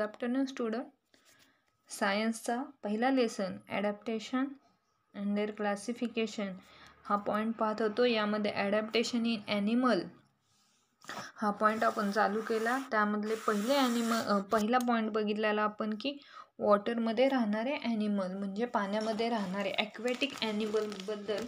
Good afternoon student सायन्सचा पहिला lesson adaptation and their classification हा पॉईंट पाहत होतो. यामध्ये ॲडॅप्टेशन इन ॲनिमल हा पॉईंट आपण चालू केला. त्यामधले पहिले ॲनिमल पहिला पॉईंट बघितलेला आपण की वॉटरमध्ये राहणारे ॲनिमल म्हणजे पाण्यामध्ये राहणारे ॲक्वॅटिक ॲनिमलबद्दल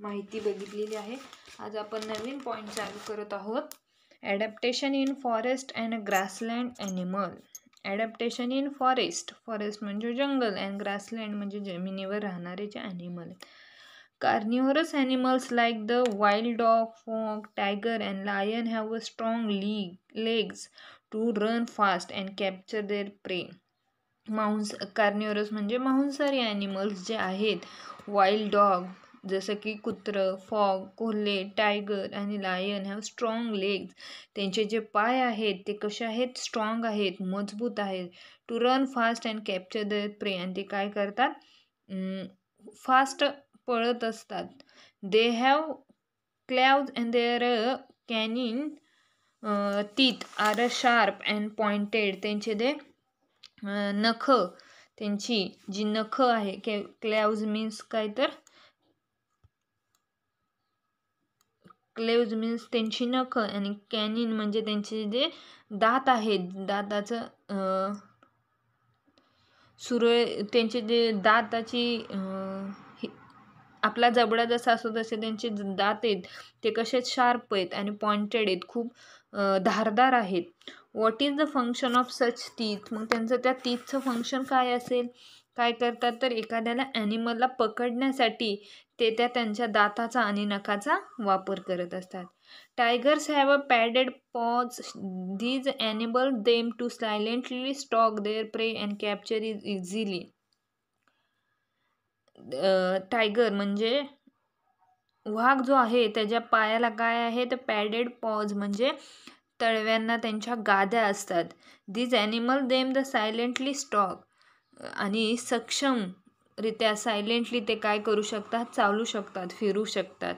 माहिती बघितलेली आहे. आज आपण नवीन पॉईंट चालू करत आहोत. Adaptation in forest and grassland animal adaptation in forest forest म्हणजे जंगल अँड ग्रासलँड म्हणजे जमिनीवर राहणारे जे ॲनिमल आहेत. Carnivorous animals like the wild dog fox tiger and lion have a strong leg legs to run fast and capture their prey मांस कार्निव्हरस म्हणजे मांसाहारी ॲनिमल्स जे आहेत. वाईल्ड डॉग जसं की कुत्रं फॉग कोल्हे टायगर आणि लायन हॅव स्ट्रॉंग लेग्स त्यांचे जे पाय आहेत ते कसे आहेत? स्ट्रॉंग आहेत मजबूत आहेत. To run fast and capture the prey आणि ते काय करतात? फास्ट पळत असतात. They have claws and their canine teeth are a sharp and pointed त्यांचे ते नख त्यांची जी नख आहे कॅ क्लॅव्ज मीन्स काय तर? क्लेव्ज मीन्स त्यांची नख आणि कॅनिन म्हणजे त्यांचे जे दात आहेत दाताचं सुरळ त्यांचे जे दाताची आपला जबडा जसा असतो तसे त्यांचे दात आहेत ते कसे शार्प आहेत आणि पॉइंटेड आहेत खूप धारदार आहेत. What is the function of such teeth मग त्यांचं त्या टीथचं फंक्शन काय असेल? काय करतात तर एखाद्याला ॲनिमलला पकडण्यासाठी ते त्या त्यांच्या दाताचा आणि नखाचा वापर करत असतात. Tigers have a padded paws these animal them to silently stalk their prey and capture is easily tiger म्हणजे वाघ जो आहे त्याच्या पायाला काय आहे? तर पॅडेड पॉज म्हणजे तळव्यांना त्यांच्या गाद्या असतात. These animal them the silently stalk आणि सक्षमरित्या सायलेंटली ते काय करू शकतात चालू शकतात फिरू शकतात.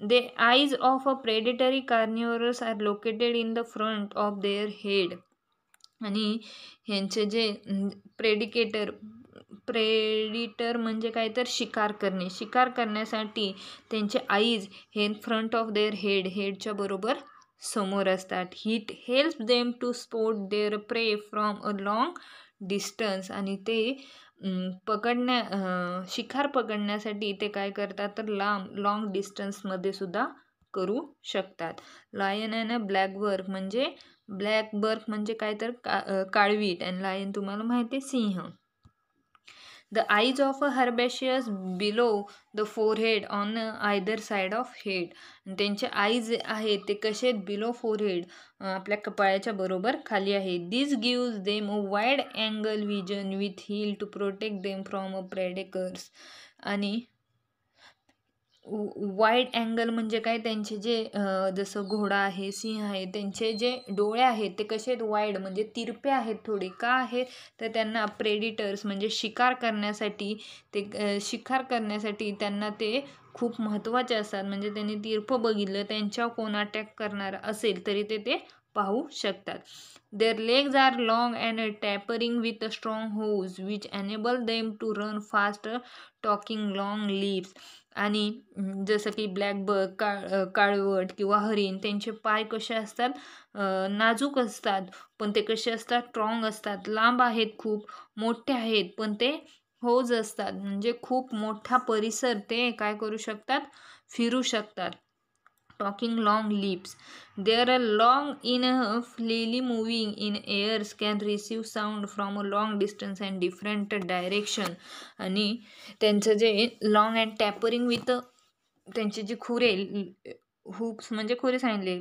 The eyes of a predatory carnivorous are located in the front of their head आणि ह्यांचे जे प्रेडिकेटर प्रेडिटर म्हणजे काय तर शिकार करणे. शिकार करण्यासाठी त्यांचे आईज हे फ्रंट ऑफ देअर हेड हेडच्या बरोबर समोर असतात. It help them to spot their prey from a long distance आणि ते पकडण्या शिकार पकडण्यासाठी ते काय करतात तर लांब लाँग डिस्टन्समध्ये सुद्धा करू शकतात. लायन अँड ब्लॅक बर्क म्हणजे ब्लॅक बर्क म्हणजे काय तर का काळवीट. अँड लायन तुम्हाला माहिती आहे सिंह. The eyes of a herbaceous below the forehead on either side of head त्यांचे आईज आहेत ते कसे आहेत? बिलो फोरहेड आपल्या कपाळाच्या बरोबर खाली आहे. This gives them a wide angle vision with hill to protect them from a predators आणि वाईड अँगल म्हणजे काय? त्यांचे जे जसं घोडा आहे सिंह आहे त्यांचे जे डोळे आहेत ते कसे आहेत? वाईड म्हणजे तिरपे आहेत थोडे. का आहेत? तर त्यांना प्रेडिटर्स म्हणजे शिकार करण्यासाठी ते शिकार करण्यासाठी त्यांना ते खूप महत्त्वाचे असतात. म्हणजे त्यांनी तिरपं बघितलं त्यांच्यावर कोण अटॅक करणार असेल तरी ते ते पाहू शकतात. Their legs are long and tapering with a strong hooves which enable them to run fast talking long lips आणि जसं की ब्लॅक बग काळ काळवट किंवा हरिण त्यांचे पाय कसे असतात? नाजूक असतात पण ते कसे असतात? स्ट्रॉंग असतात. लांब आहेत खूप मोठे आहेत पण ते होज असतात. म्हणजे खूप मोठा परिसर ते काय करू शकतात? फिरू शकतात. Talking long lips their a long in a freely moving in ears can receive sound from a long distance and different direction आणि त्यांचं जे लाँग अँड टॅपरिंग विथ त्यांचे जे खुरे हुप्स म्हणजे खुरे सांगितले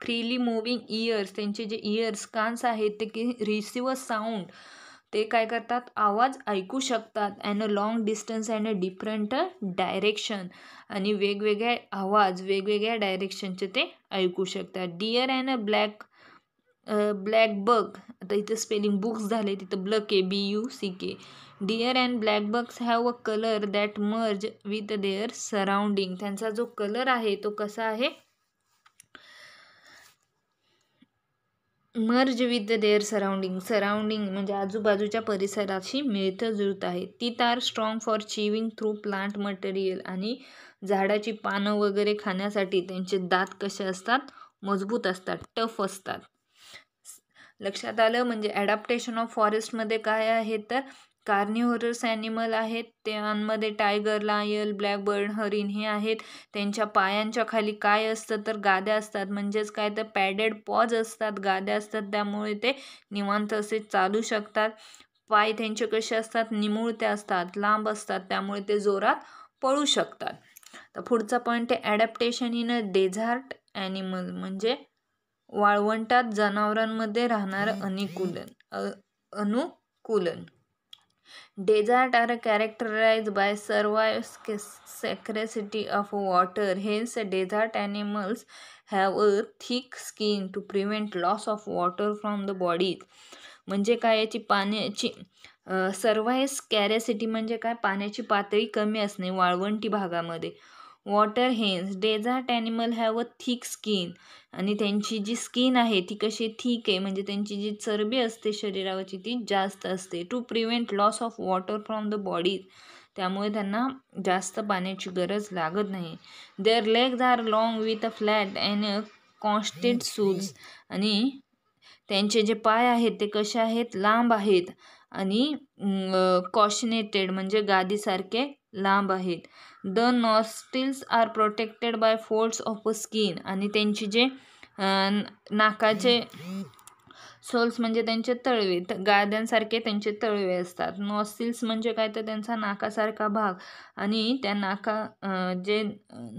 फ्रीली मुव्हिंग इयर्स त्यांचे जे इयर्स कान्स आहेत ते की रिसिव अ साऊंड ते काय करतात? आवाज ऐकू शकतात. And a long distance and a different direction आणि वेगवेगळ्या आवाज वेगवेगळ्या डायरेक्शनचे ते ऐकू शकतात. Deer and a black black buck आता इथं स्पेलिंग बुक्स झाले तिथं black A B U C K deer and black bucks have a colour that merge with their surrounding त्यांचा जो कलर आहे तो कसा आहे? Merge with the their surrounding surrounding म्हणजे आजूबाजूच्या परिसराशी मिळतं जुळत आहे. ती तार strong for chewing through plant material आणि झाडाची पानं वगैरे खाण्यासाठी त्यांचे दात कसे असतात? मजबूत असतात. टफ असतात. लक्षात आलं? म्हणजे ॲडॅप्टेशन ऑफ फॉरेस्टमध्ये काय आहे तर कार्निव्हरस ॲनिमल आहेत. त्यांमध्ये टायगर लायल ब्लॅकबर्ड हरिण हे आहेत. त्यांच्या पायांच्या खाली काय असतं तर गाद्या असतात. म्हणजेच काय तर पॅडेड पॉज असतात. गाद्या असतात. त्यामुळे ते निवांत असे चालू शकतात. पाय त्यांचे कसे असतात? निमुळते असतात. लांब असतात. त्यामुळे ते जोरात पळू शकतात. तर पुढचा पॉईंट आहे adaptation in a desert animal म्हणजे वाळवंटात जनावरांमध्ये राहणारं अनुकूलन अनुकूलन. Desert are characterize by survive scarcity of water hence desert animals have a thick skin to prevent loss of water from the body म्हणजे काय? याची पाण्याची सर्वाय स्कॅरेसिटी म्हणजे काय? पाण्याची पातळी कमी असणे वाळवंटी भागामध्ये. Water hence desert animal have a thick skin. आणि त्यांची जी स्किन आहे ती कशी थिक आहे म्हणजे त्यांची जी चरबी असते शरीरावरची ती जास्त असते. To prevent loss of water from the body त्यामुळे त्यांना जास्त पाण्याची गरज लागत नाही. Their legs are long with a flat and a constant shoes आणि त्यांचे जे पाय आहेत ते कसे आहेत लांब आहेत. आणि कॉशनेटेड म्हणजे गादीसारखे लांब आहेत. The nostrils are protected by folds of a skin आणि त्यांची जे नाकाचे सोल्स म्हणजे त्यांचे तळवे. गाद्यांसारखे त्यांचे तळवे असतात. नॉस्टिल्स म्हणजे काय? तर त्यांचा नाकासारखा भाग. आणि त्या नाका जे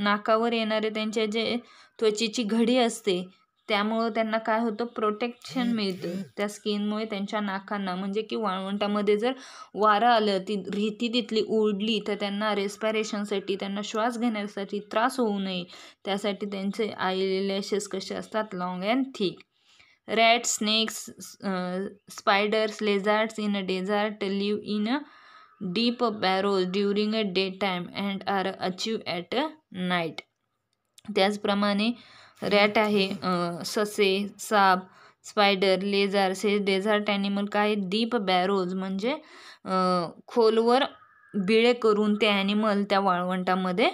नाकावर येणारे त्यांचे जे त्वचेची घडी असते त्यामुळं त्यांना काय होतं? प्रोटेक्शन मिळतं. त्या स्किनमुळे त्यांच्या नाकांना. म्हणजे की वाळवंटामध्ये जर वारं आलं ती रीती तिथली उडली तर त्यांना रेस्पायरेशनसाठी त्यांना श्वास घेण्यासाठी त्रास होऊ नये. त्यासाठी त्यांचे आयलॅशेस कसे असतात? Long and thick rat snakes spiders lizards in a desert live in a deep burrows during a day time and are achieve at a night त्याचप्रमाणे रॅट आहे ससे साप स्पायडर लेझार्स हे डेझार्ट ॲनिमल काय? Deep burrows म्हणजे खोलवर बिळे करून ते ॲनिमल त्या वाळवंटामध्ये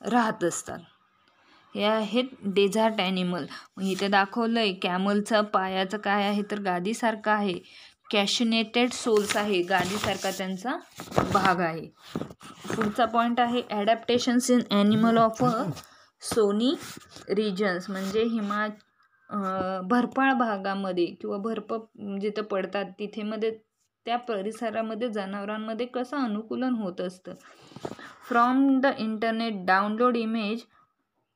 राहत असतात. हे आहेत डेझार्ट ॲनिमल. इथे दाखवलं आहे कॅमलचं पायाचं काय आहे तर गादीसारखं आहे. कॅशनेटेड सोल्स आहे. गादीसारखा त्यांचा भाग आहे. पुढचा पॉईंट आहे adaptations in animal of a snowy regions म्हणजे हिमा भरपाळ भागामध्ये किंवा भरप जिथं पडतात तिथे मध्ये त्या परिसरामध्ये जनावरांमध्ये कसं अनुकूलन होत असतं? From the internet download image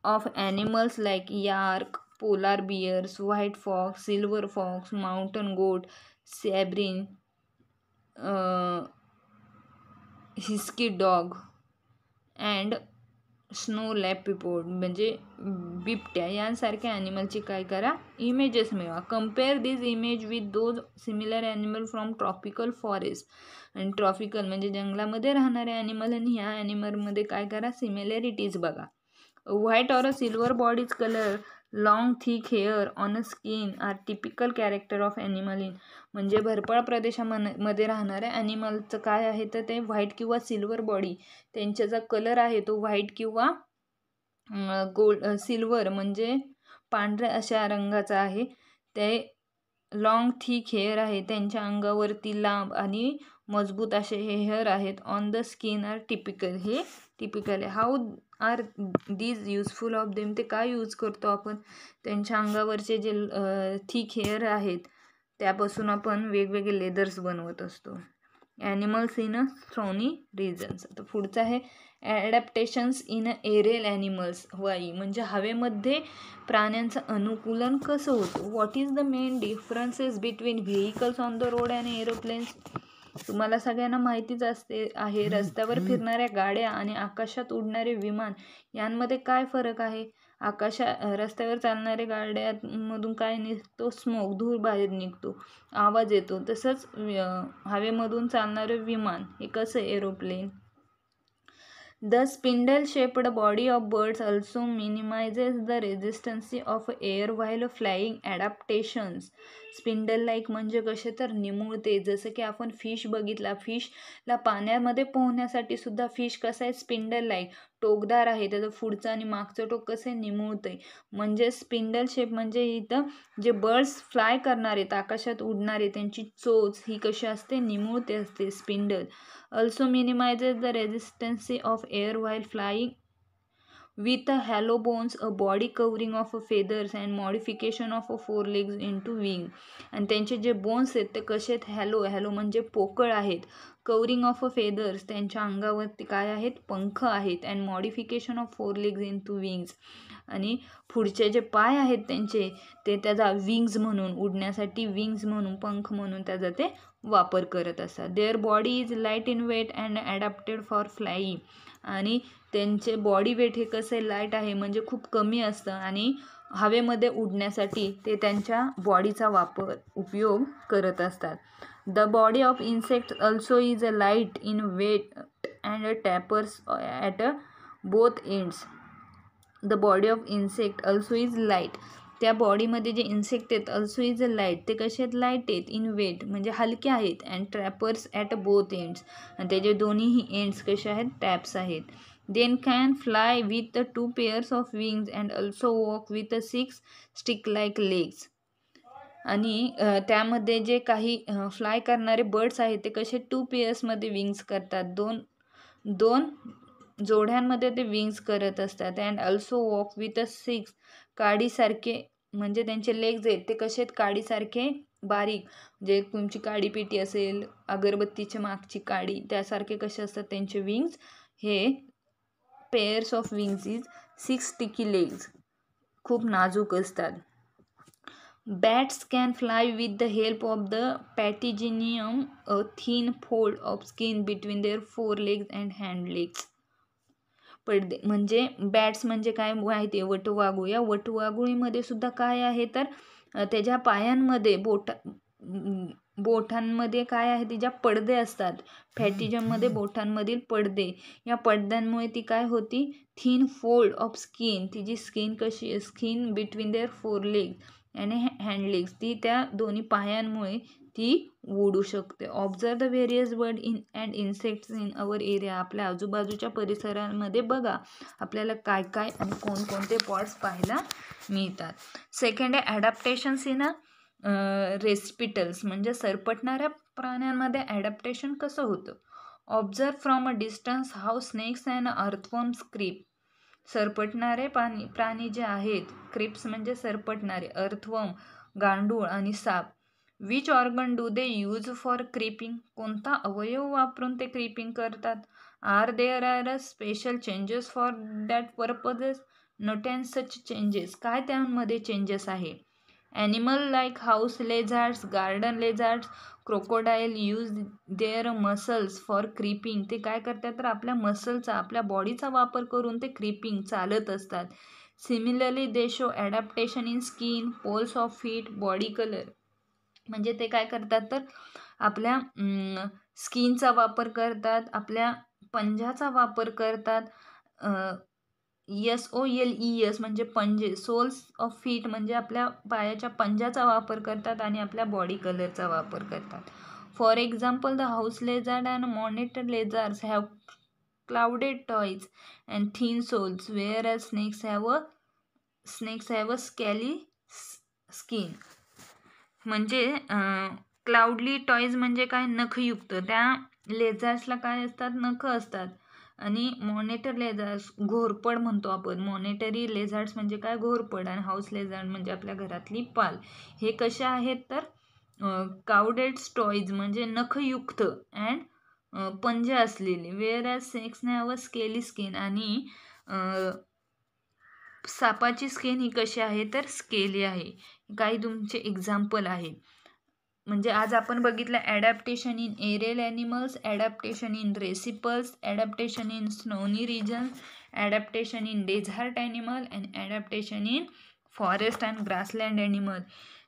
of animals like yak polar bears white fox silver fox mountain goat Siberian husky dog and snow leopard म्हणजे बिबट्या यांसारख्या ॲनिमलची काय करा इमेजेस मिळवा. Compare this image with those similar animal from tropical forest आणि tropical म्हणजे जंगलामध्ये राहणारे ॲनिमल आणि ह्या ॲनिमलमध्ये काय करा सिमिलॅरिटीज बघा. White or a silver bodies colour long thick hair on a skin are typical character of animal in. म्हणजे भरपाळ प्रदेशामध्ये राहणाऱ्या ॲनिमलचं काय आहे तर ते व्हाईट किंवा सिल्वर बॉडी. त्यांचा कलर आहे तो व्हाईट किंवा गोल्ड सिल्वर म्हणजे पांढऱ्या अशा रंगाचा आहे. ते लाँग थिक हेअर आहे. त्यांच्या अंगावरती लांब आणि मजबूत असे हे हेअर आहेत. On the skin are typical. हे टिपिकल आहे. How are these useful of them ते काय यूज करतो आपण? त्यांच्या अंगावरचे जे थिक हेअर आहेत त्यापासून आपण वेगवेगळे लेदर्स बनवत असतो. Animals in a stony reasons तर पुढचं आहे adaptations in a aerial animals why म्हणजे हवेमध्ये प्राण्यांचं अनुकूलन कसं होतं? What is the main differences between vehicles on the road and aeroplanes तुम्हाला सगळ्यांना माहितीच असते आहे. रस्त्यावर फिरणाऱ्या गाड्या आणि आकाशात उडणारे विमान यांमध्ये काय फरक आहे? आकाशा रस्त्यावर चालणाऱ्या गाड्यांमधून काय निघतो? स्मोक धूर बाहेर निघतो. आवाज येतो. तसंच हवेमधून चालणारे विमान हे कसं aeroplane the spindle shaped body of birds also minimizes the resistance of air while flying adaptations. Spindle like म्हणजे कसे तर निमुळते जसं की आपण फिश बघितला. फिशला पाण्यामध्ये पोहण्यासाठी सुद्धा फिश कसं आहे? स्पिंडल लाईक टोकदार आहे. त्याचं पुढचं आणि मागचं टोक कसं आहे म्हणजे स्पिंडल शेप म्हणजे इथं जे बर्ड्स फ्लाय करणारे आकाशात उडणारे त्यांची चोच ही कशी असते? निमुळते असते spindle also minimises the resistance of air while flying with a hollow bones a body covering of a feathers and modification of a four legs into wing. आणि त्यांचे जे बोन्स आहेत ते कसे आहेत? हॅलो हॅलो म्हणजे पोकळ आहेत. कवरिंग ऑफ अ फेदर्स त्यांच्या अंगावरती काय आहेत? पंख आहेत. And modification of four legs into wings आणि पुढचे जे पाय आहेत त्यांचे ते त्याचा विंग्स म्हणून उडण्यासाठी विंग्स म्हणून पंख म्हणून त्याचा ते वापर करत असतात. Their body is light in weight and adapted for flying आणि त्यांचे बॉडी वेट हे कसं आहे लाइट आहे? म्हणजे खूप कमी असतं. आणि हवेमध्ये उडण्यासाठी ते त्यांच्या बॉडीचा वापर उपयोग करत असतात. The body of insect also is a light in weight and a tapers at a both ends the body of insect also is light त्या बॉडीमध्ये जे इन्सेक्ट आहेत अल्सो इज अ लाइट ते कसे आहेत लाइट आहेत? इन वेट म्हणजे हलके आहेत and tapers at both ends आणि त्याचे दोन्हीही एंड्स कसे आहेत? टॅप्स आहेत. Then can fly with the two pairs of wings and also walk with a six stick like legs आणि त्यामध्ये जे काही फ्लाय करणारे बर्ड्स आहेत ते कसे टू पेयर्समध्ये विंग्स करतात. दोन दोन जोड्यांमध्ये ते विंग्स करत असतात. And also walk with a six काडीसारखे म्हणजे त्यांचे लेग्स आहेत ते कसे आहेत? काडीसारखे बारीक. जे तुमची काडी पेटी असेल अगरबत्तीच्या मागची काडी त्यासारखे कसे असतात त्यांचे विंग्स हे pairs of wings is six sticky legs खूप नाजूक असतात. Bats can fly with the help of the patagium a thin fold of skin between their four legs and hand legs पडदे. म्हणजे बॅट्स म्हणजे काय माहिती आहे वटवाघूळ या वटवाघुळीमध्ये सुद्धा काय आहे तर त्याच्या पायांमध्ये बोटा बोटांमध्ये काय आहे? तिच्या पडदे असतात फॅटिजममध्ये बोटांमधील पडदे. या पडद्यांमुळे ती काय होती? थीन फोल्ड ऑफ स्किन तिची स्किन कशी skin between their four leg आणि हँड लेग्स ती त्या दोन्ही पायांमुळे ती उडू शकते. Observe the various bird in and insects in our area आपल्या आजूबाजूच्या परिसरामध्ये बघा आपल्याला काय काय आणि कोणकोणते पॉट्स पाहायला मिळतात. सेकंड आहे ॲडॅप्टेशन्स इन अ रेस्पिटल्स म्हणजे सरपटणाऱ्या प्राण्यांमध्ये ॲडॅप्टेशन कसं होतं? Observe from a distance how snakes and earthworm script सरपटणारे पाणी प्राणी जे आहेत क्रिप्स म्हणजे सरपटणारे अर्थवम गांडूळ आणि साप. Which organ do they use for creeping? कोणता अवयव वापरून ते क्रिपिंग करतात? Are there are a special changes for that purposes? Not and such changes. काय त्यामध्ये चेंजेस आहे? Animal like house lizards garden lizards crocodile use their muscles for creeping ते काय करतात तर आपल्या मसलचा आपल्या बॉडीचा वापर करून ते क्रिपिंग चालत असतात. Similarly they show adaptation in skin poles of feet body colour म्हणजे ते काय करतात तर आपल्या स्किनचा वापर करतात आपल्या पंजाचा वापर करतात S O L E S म्हणजे पंजे सोल्स ऑफ फीट म्हणजे आपल्या पायाच्या पंजाचा वापर करतात आणि आपल्या बॉडी कलरचा वापर करतात. For example the house lizard and monitor lizards have clouded toes and thin soles where a snakes have a snakes have a scaly skin. म्हणजे क्लाउडली टॉईज म्हणजे काय? नखयुक्त. त्या लेझार्सला काय असतात? नख असतात. आणि मॉनेटर लेझार्स घोरपड म्हणतो आपण. मॉनेटरी लेझार्ड्स म्हणजे काय? घोरपड आणि हाऊस लेझार्ड म्हणजे आपल्या घरातली पाल. हे कसे आहेत तर काउडेड स्टॉईज म्हणजे नखयुक्त अँड पंजे असलेले. वेअर ॲज सेक्सने हवं स्केली स्किन आणि सापाची स्किन ही कशी आहे? तर स्केली आहे. काही तुमचे एक्झाम्पल आहे. म्हणजे आज आपण बघितलं adaptation in aerial animals adaptation in reptiles adaptation in snowy region adaptation in desert animal and adaptation in forest and grassland animal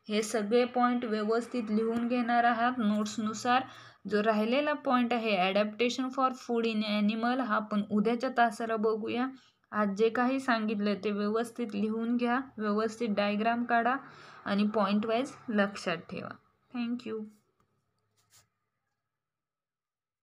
हे सगळे पॉईंट व्यवस्थित लिहून घेणार आहात नोट्सनुसार जो राहिलेला पॉईंट आहे adaptation for food in animal हा आपण उद्याच्या तासाला बघूया. आज जे काही सांगितलं ते व्यवस्थित लिहून घ्या व्यवस्थित डायग्राम काढा आणि पॉईंट वाईज लक्षात ठेवा. Thank you.